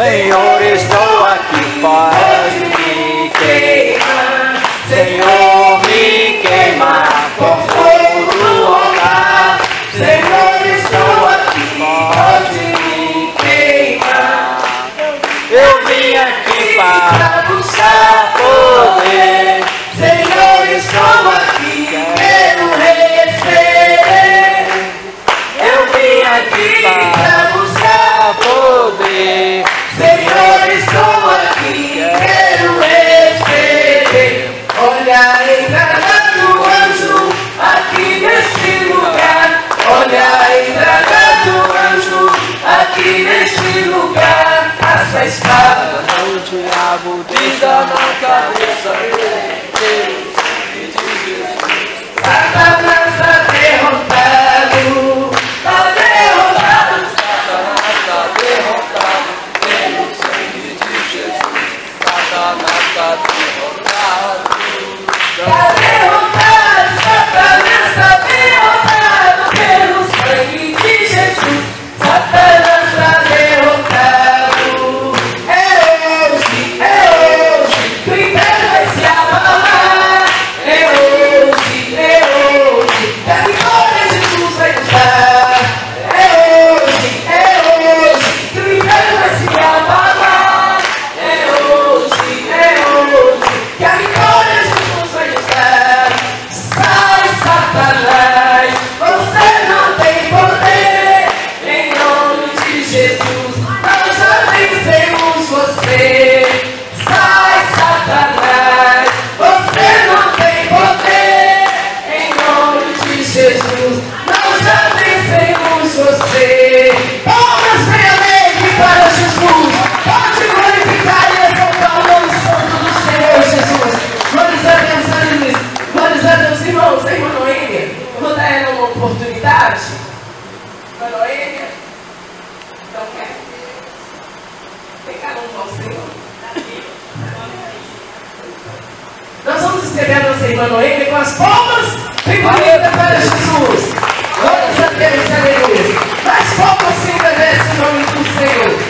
没有 igreja. Então quer dizer, pegar um com o Senhor. Nós vamos escrever a nossa irmã Noemi com as palmas recolhidas para Jesus. Glórias a Deus, aleluia. Mais palmas se bebê, em nome do Senhor.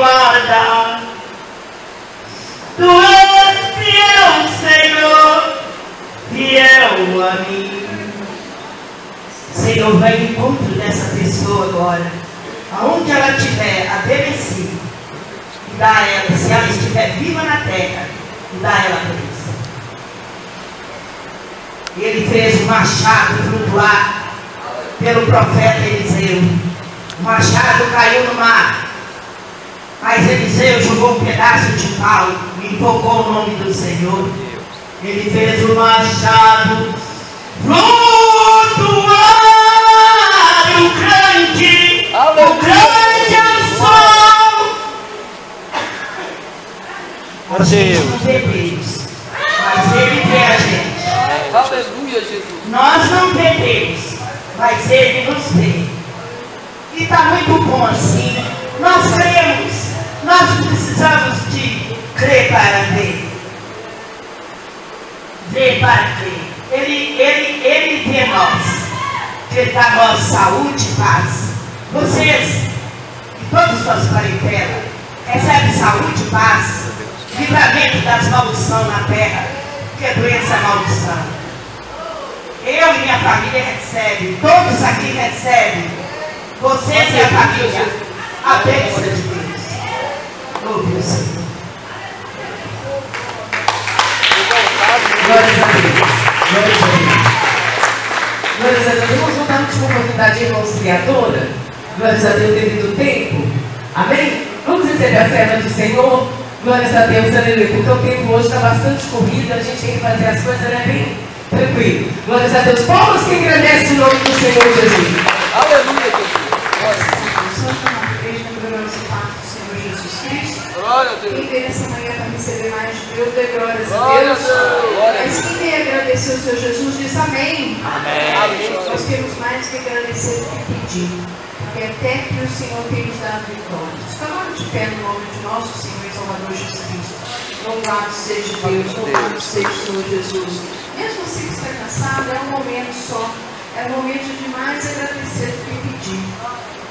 Guarda. Tu és fiel, Senhor, fiel a mim. Senhor, vai em encontro dessa pessoa agora, aonde ela estiver adormecida, e dá a ela, se ela estiver viva na terra, e dá a ela a bênção. E ele fez o machado flutuar pelo profeta Eliseu. O machado caiu no mar. Mas Eliseu jogou um pedaço de pau e invocou o nome do Senhor. Ele fez o machado flutuar o grande, o grande anzol. A gente não Deus, mas Ele vê a gente. Aleluia, Jesus. Nós não Deus, mas Ele nos vê. E está muito bom assim. Nós cremos, nós precisamos de crer para ver. Ver para crer. Ele, ele, ele vê nós. Ele dá nós saúde e paz. Vocês e todas as suas parentelas recebem saúde e paz, livramento das maldições na terra, doença é maldição. Eu e minha família recebem, todos aqui recebem, vocês e a família, a bênção de Senhor. Glórias a Deus. Glórias a Deus. Glórias a Deus. Vamos voltar a última oportunidade, irmãos criadora. Glórias a Deus devido tempo. Amém? Vamos receber a serva do Senhor. Glórias a Deus, aleluia. Porque o tempo hoje está bastante corrido, a gente tem que fazer as coisas, né? Bem tranquilo. Glórias a Deus. Palmas que engrandece o nome do Senhor Jesus. Aleluia, Quem veio essa manhã para receber mais de Deus, dê glórias a Glória a Deus. Glória Mas quem veio agradecer o Senhor Jesus diz amém. Amém. Nós temos mais que agradecer do que pedir. Porque até que o Senhor tem nos dado vitória. Estamos de pé no nome de nosso Senhor e Salvador Jesus Cristo. Louvado seja Deus, louvado seja o Senhor Jesus. Mesmo você que está cansado, é um momento só. É um momento de mais agradecer do que pedir.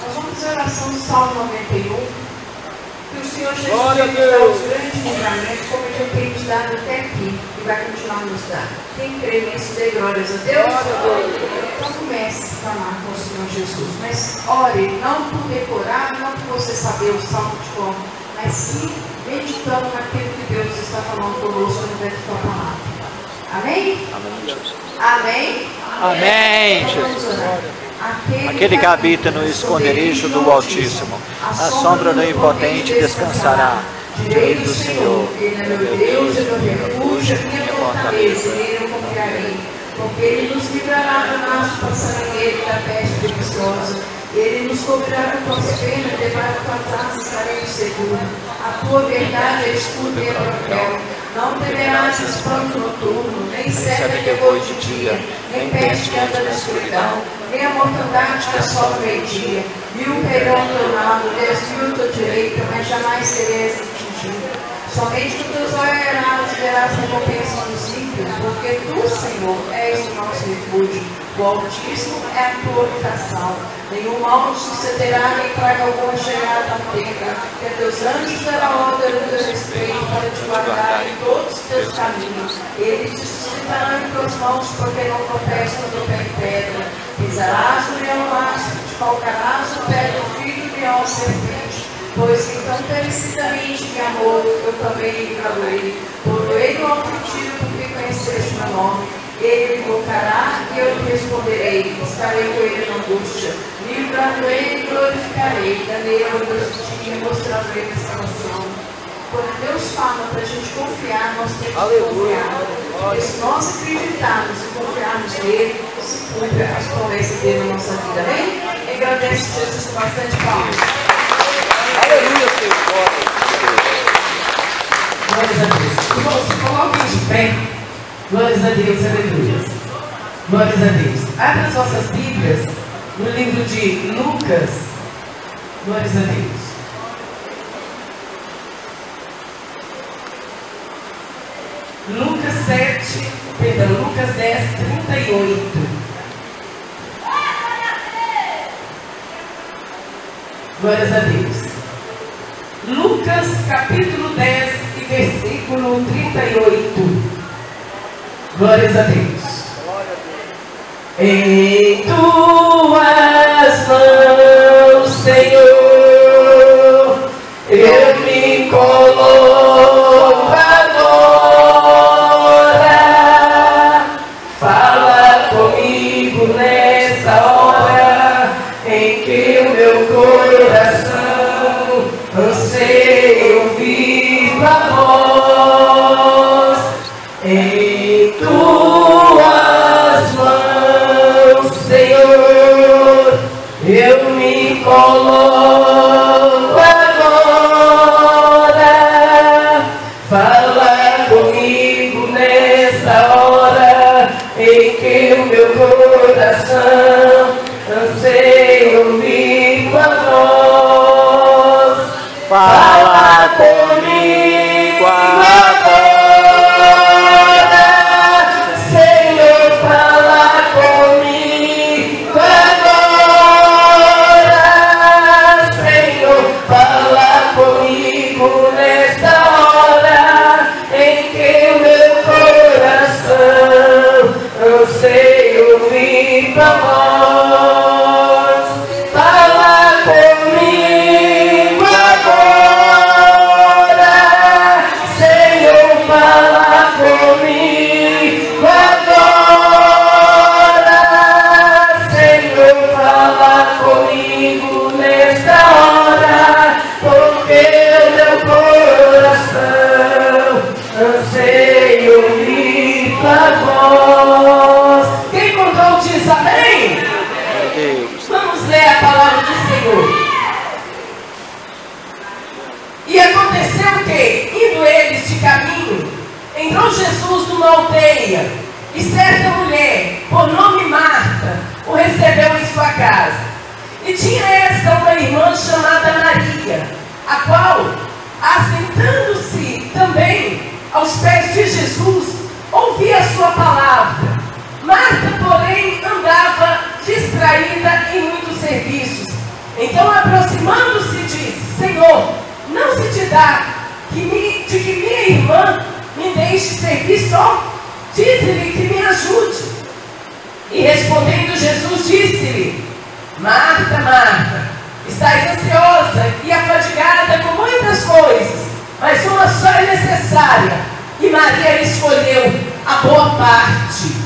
Nós vamos fazer a oração do Salmo 91. Que o Senhor Jesus Glória tem nos dado os grandes livramentos, como Ele tem nos dado até aqui e vai continuar nos dando. Quem crê nisso, dê glórias a Deus. Então comece a clamar com o Senhor Jesus. Mas ore, não por decorar, não por você saber o salmo de cor, mas sim meditando naquilo que Deus está falando conosco através da sua palavra. Amém? Amém? Amém, Então vamos Jesus. orar. Aquele que habita no esconderijo do Altíssimo, a sombra do Impotente descansará. Direi do Senhor, é meu Deus, é meu refúgio, minha fortaleza. Porque Ele nos livrará do nosso passarinheiro da peste preguiçosa. Ele nos cobrirá com tuas penas, debaixo de tuas asas estaremos seguros. A tua verdade é escudo e é broquel. Não temerás espanto noturno, nem seta que voe de dia, nem peste que anda na escuridão, nem a mortandade que assola o meio-dia. Mil cairão ao teu lado, dez mil à tua direita, mas jamais serás atingido. Somente com teus olhos verás recompensa dos ímpios, porque tu, Senhor, és o nosso refúgio. O Altíssimo é a tua habitação. Nenhum mal nos sucederá, nem praga alguma chegará à tenda. Que teus anjos darão ordem no teu teus caminhos. Eles te sustentarão em tuas mãos, porque não tropeçam no teu pé em pedra. Pisarás no leão te calcarás o pé do filho do leão serpente. Pois então felicitamente me amou, eu também lhe graduei. Coroei do alto tiro, porque conheceste meu nome. Ele me invocará e eu lhe responderei. Estarei com ele na angústia. Livrando ele e glorificarei. Darei a justiça e mostrarei a salvação. Quando Deus fala para a gente confiar, nós temos que Aleluia. confiar. Porque se nós acreditarmos e confiarmos nele, se cumpre as promessas dele na nossa vida. Amém? Agradece Jesus com bastante palmas. Aleluia, Senhor. Glória. Glórias a Deus. Irmãos, se coloquem de pé. Glórias a Deus, aleluia. Glórias a Deus. Abra as vossas Bíblias no livro de Lucas. Glórias a Deus. Lucas 7, perdão, Lucas 10, 38. Glórias a Deus. Lucas capítulo 10 e versículo 38. Glórias a Deus. Em tuas eu me coloco respondendo Jesus, disse-lhe: Marta, Marta, estás ansiosa e afadigada com muitas coisas, mas uma só é necessária. E Maria escolheu a boa parte,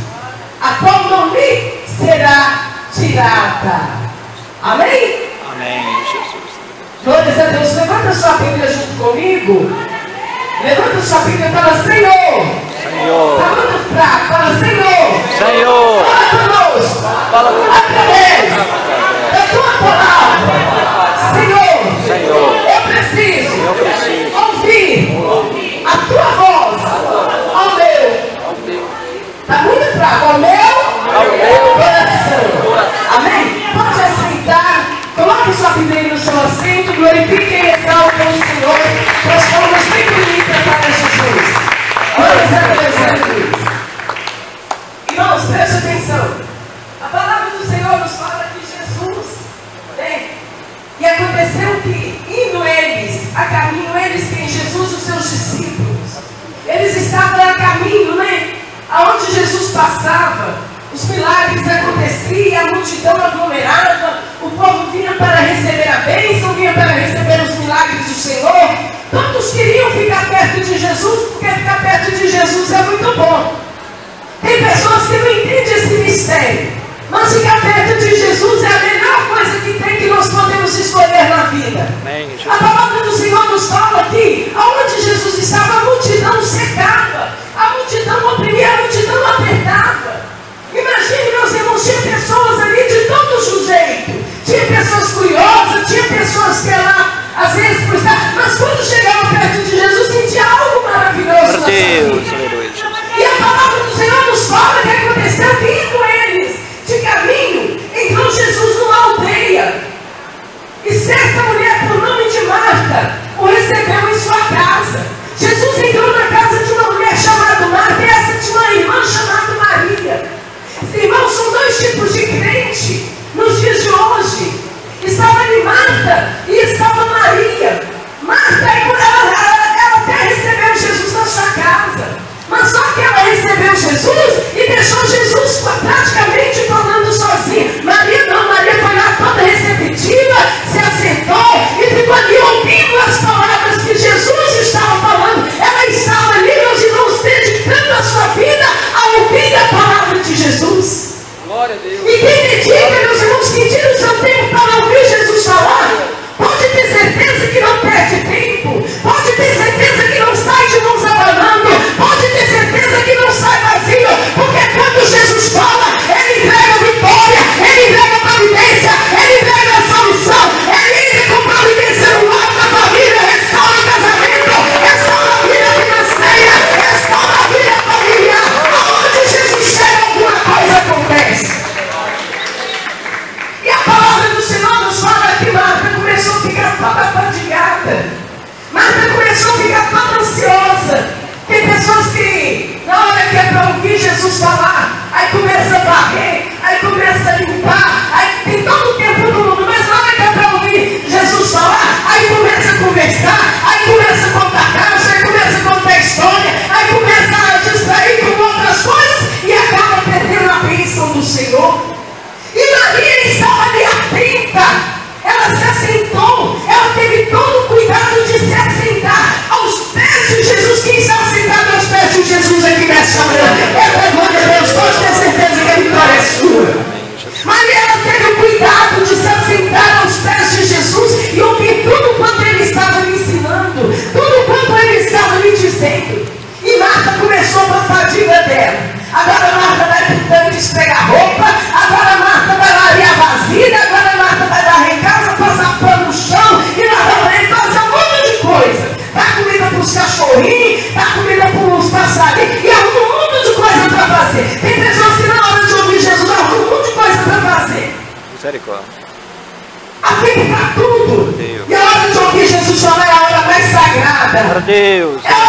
a qual não lhe será tirada. Amém? Amém, Jesus. Glórias a Deus. Levanta sua Bíblia junto comigo. Levanta sua Bíblia e fala, Senhor. Senhor. Está muito fraco. Fala, Senhor. Senhor. Fala conosco. Através da tua palavra. Os milagres aconteciam, a multidão aglomerava, o povo vinha para receber a bênção, vinha para receber os milagres do Senhor. Todos queriam ficar perto de Jesus, porque ficar perto de Jesus é muito bom. Tem pessoas que não entendem esse mistério, mas ficar perto de Jesus é a melhor coisa que tem que nós podemos escolher na vida. A palavra do Senhor nos fala que aonde Jesus estava, a multidão secava, a multidão oprimia, a multidão apertava. Imagine, meus irmãos, tinha pessoas ali de todo jeito. Tinha pessoas curiosas, tinha pessoas que lá, às vezes, por estar, mas única. Ela se assentou, ela teve todo o cuidado de se assentar aos pés de Jesus. Quem está sentado aos pés de Jesus aqui nessa manhã? É glória a Deus, pode ter certeza que a vitória é sua. Mas ela teve o cuidado de se assentar aos pés de Jesus e ouvir tudo quanto ele estava lhe ensinando, tudo quanto ele estava lhe dizendo. E Marta começou com a fadiga dela. Agora Marta vai tentando despegar roupa, agora Marta sorrir, dá comida para os passarinhos e há um mundo de coisa para fazer. Tem pessoas que na hora de ouvir Jesus há um mundo de coisa para fazer. Misericórdia. Há tempo para tudo. E a hora de ouvir Jesus falar é a hora mais sagrada. Meu Deus. É